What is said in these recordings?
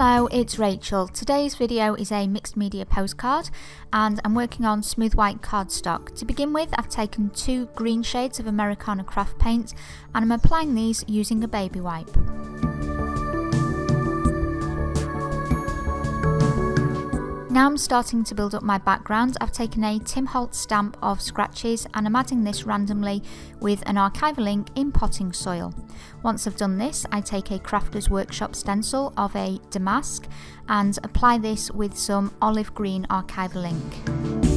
Hello, it's Rachel. Today's video is a mixed media postcard and I'm working on smooth white cardstock. To begin with, I've taken two green shades of Americana craft paint and I'm applying these using a baby wipe. Now I'm starting to build up my background, I've taken a Tim Holtz stamp of scratches and I'm adding this randomly with an archival ink in potting soil. Once I've done this, I take a Crafter's Workshop stencil of a damask and apply this with some olive green archival ink.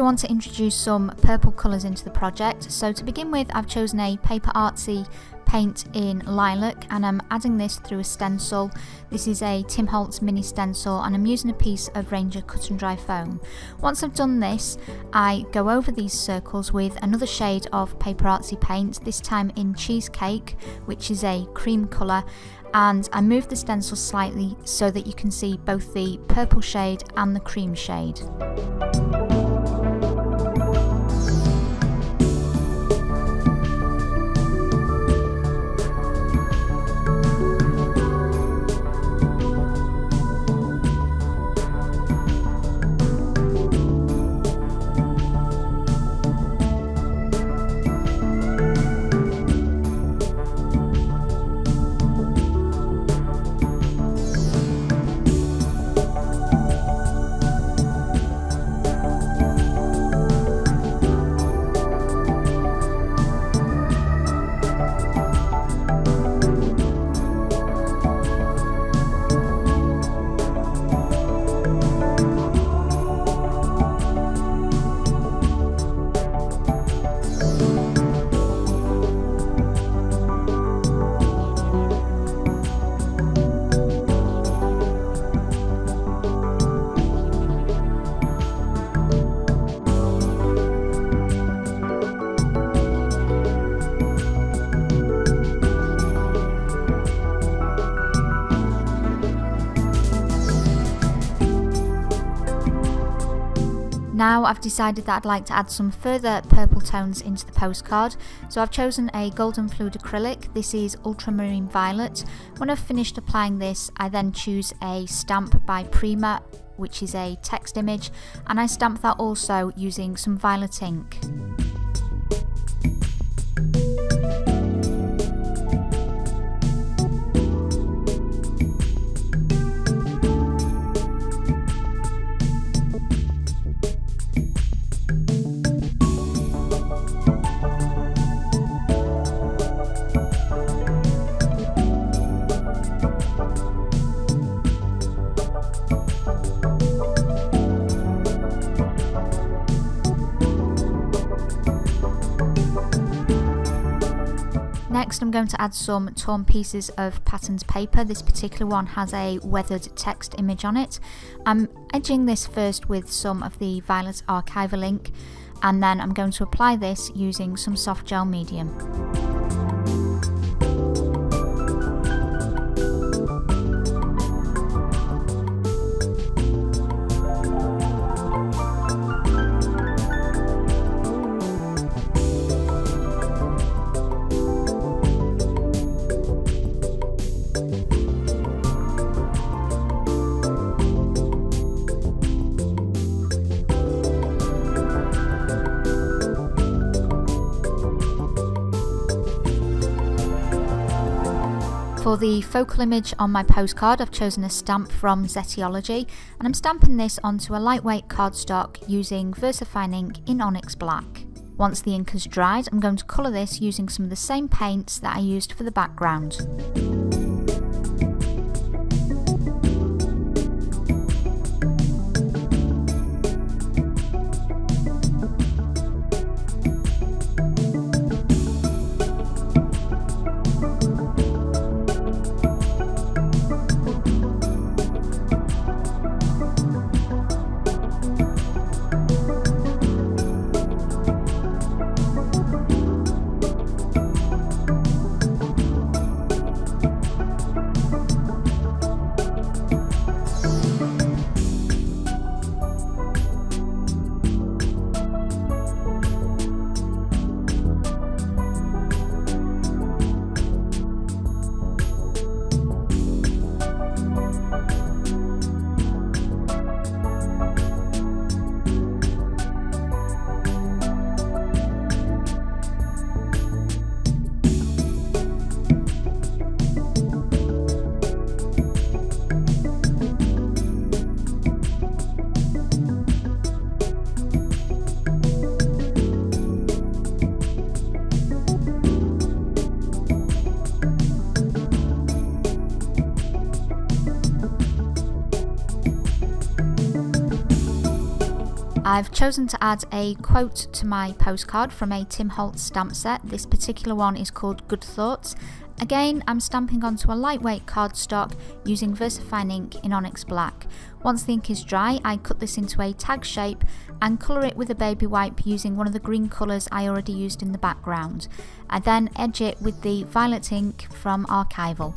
I want to introduce some purple colours into the project. So to begin with I've chosen a Paper Artsy paint in lilac and I'm adding this through a stencil. This is a Tim Holtz mini stencil and I'm using a piece of Ranger cut and dry foam. Once I've done this I go over these circles with another shade of Paper Artsy paint, this time in Cheesecake which is a cream colour and I move the stencil slightly so that you can see both the purple shade and the cream shade. Now I've decided that I'd like to add some further purple tones into the postcard, so I've chosen a golden fluid acrylic, this is ultramarine violet. When I've finished applying this I then choose a stamp by Prima which is a text image and I stamp that also using some violet ink. Next I'm going to add some torn pieces of patterned paper. This particular one has a weathered text image on it. I'm edging this first with some of the Violet Archival ink and then I'm going to apply this using some soft gel medium. For the focal image on my postcard, I've chosen a stamp from Zettiology and I'm stamping this onto a lightweight cardstock using VersaFine ink in Onyx Black. Once the ink has dried, I'm going to colour this using some of the same paints that I used for the background. I've chosen to add a quote to my postcard from a Tim Holtz stamp set. This particular one is called Good Thoughts. Again, I'm stamping onto a lightweight cardstock using VersaFine ink in Onyx Black. Once the ink is dry, I cut this into a tag shape and colour it with a baby wipe using one of the green colours I already used in the background. I then edge it with the violet ink from Archival.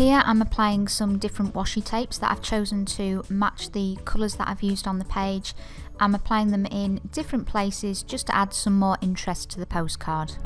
Here I'm applying some different washi tapes that I've chosen to match the colours that I've used on the page. I'm applying them in different places just to add some more interest to the postcard.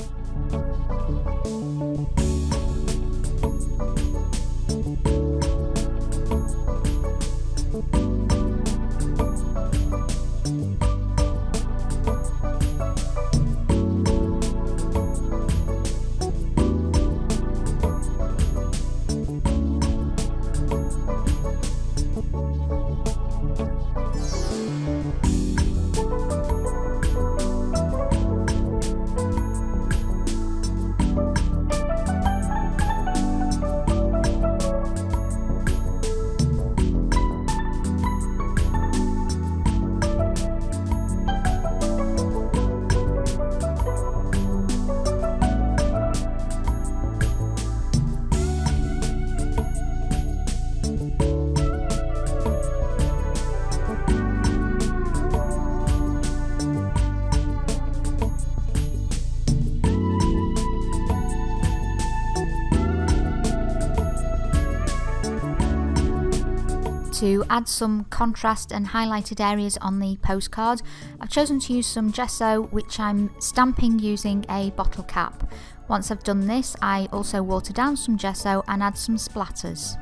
To add some contrast and highlighted areas on the postcard, I've chosen to use some gesso which I'm stamping using a bottle cap. Once I've done this, I also water down some gesso and add some splatters.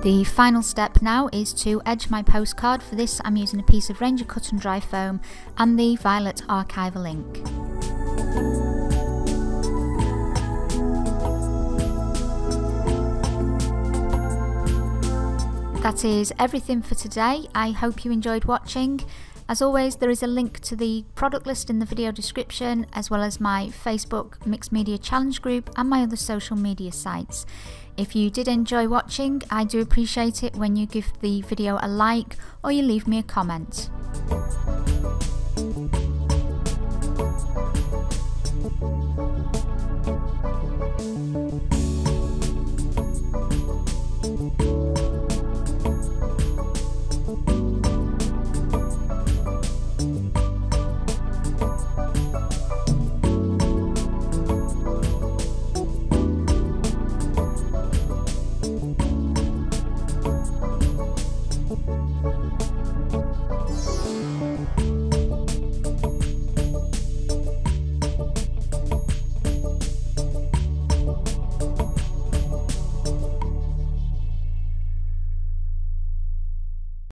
The final step now is to edge my postcard. For this I'm using a piece of Ranger cut and dry foam and the violet archival ink. That is everything for today. I hope you enjoyed watching. As always, there is a link to the product list in the video description, as well as my Facebook Mixed Media Challenge group and my other social media sites. If you did enjoy watching, I do appreciate it when you give the video a like or you leave me a comment.